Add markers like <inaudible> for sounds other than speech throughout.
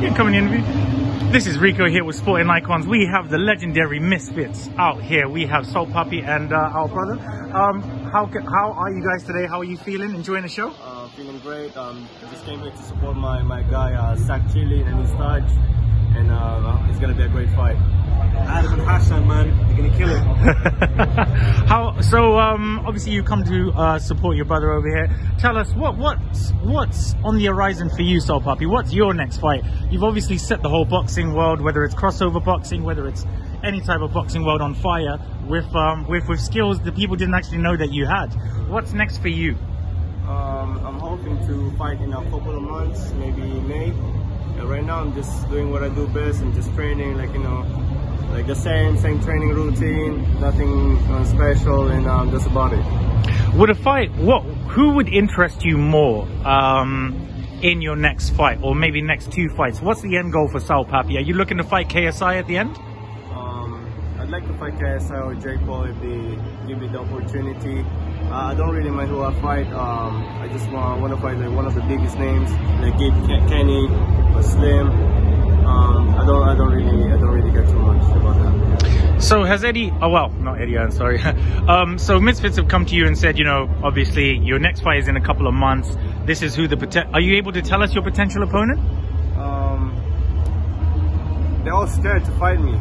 You come in. This is Rico here with Sporting Icons. We have the legendary Misfits out here. We have Salt Papi and uh, our brother. Um, how how are you guys today? How are you feeling? Enjoying the show? Uh, feeling great. Um, I just came here to support my, my guy, uh, Zach Chili and his Dodge. And uh, it's going to be a great fight. Adam and Hassan, man, they're gonna kill it. <laughs> how so? Um, obviously you come to uh, support your brother over here. Tell us what what's what's on the horizon for you, Salt Papi? What's your next fight? You've obviously set the whole boxing world, whether it's crossover boxing, whether it's any type of boxing world on fire with um, with with skills that people didn't actually know that you had. What's next for you? Um, I'm hoping to fight in a couple of months, maybe May. Uh, right now, I'm just doing what I do best and just training, like you know, like the same same training routine, nothing uh, special, and um, that's about it. Would a fight? What? Who would interest you more um, in your next fight, or maybe next two fights? What's the end goal for Salt Papi? Are you looking to fight KSI at the end? Um, I'd like to fight KSI or Jake Paul if they give me the opportunity. Uh, I don't really mind who I fight. Um, I just want, want to fight like one of the biggest names, like Gabe Kenny or Slim. Um, I don't, I don't really, I don't really care too much about that. So has Eddie? Oh well, not Eddie. I'm sorry. <laughs> um, so Misfits have come to you and said, you know, obviously your next fight is in a couple of months. This is who the Are you able to tell us your potential opponent? Um, they're all scared to fight me.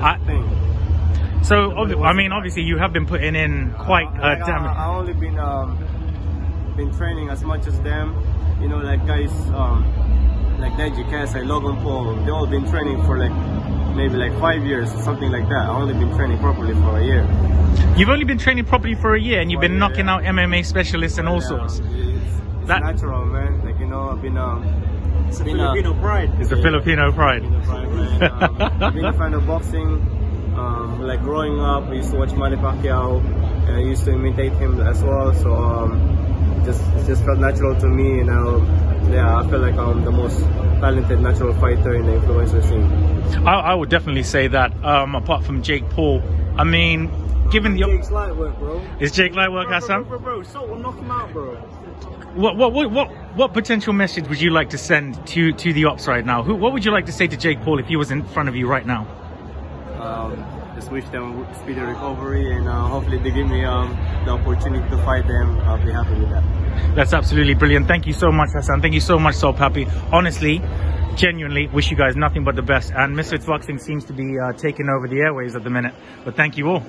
I- the thing. So I mean, obviously you have been putting in quite Uh, a like, damn. I, I only been um, been training as much as them. You know, like guys um, like Neji, KSI, Logan Paul. They all been training for like maybe like five years or something like that. I've only been training properly for a year. You've only been training properly for a year, and you've For been year, knocking yeah. out MMA specialists and all Yeah, sorts. It's, it's That- natural, man. Like you know, I've been um, It's a Been, uh, Filipino pride. It's the Yeah. Filipino pride. Filipino pride, man. <laughs> Um, been a fan of boxing. Um, like growing up, I used to watch Manny Pacquiao, and I used to imitate him as well. So um, just it just felt natural to me, you now, yeah, I feel like I'm the most talented natural fighter in the influencer scene. I, I would definitely say that. Um, apart from Jake Paul, I mean, given the Jake's light work, bro. is Jake Lightwork Bro, bro, Hassan? bro, bro, bro, so we'll knock him out, bro. What, what what what what potential message would you like to send to to the ops right now? Who what would you like to say to Jake Paul if he was in front of you right now? Um, just wish them speedy recovery, and uh, hopefully they give me um, the opportunity to fight them. I'll be happy with that. That's absolutely brilliant. Thank you so much, Hassan. Thank you so much, Salt Papi. Honestly, genuinely, wish you guys nothing but the best. And Misfits Boxing seems to be uh, taking over the airways at the minute. But thank you all.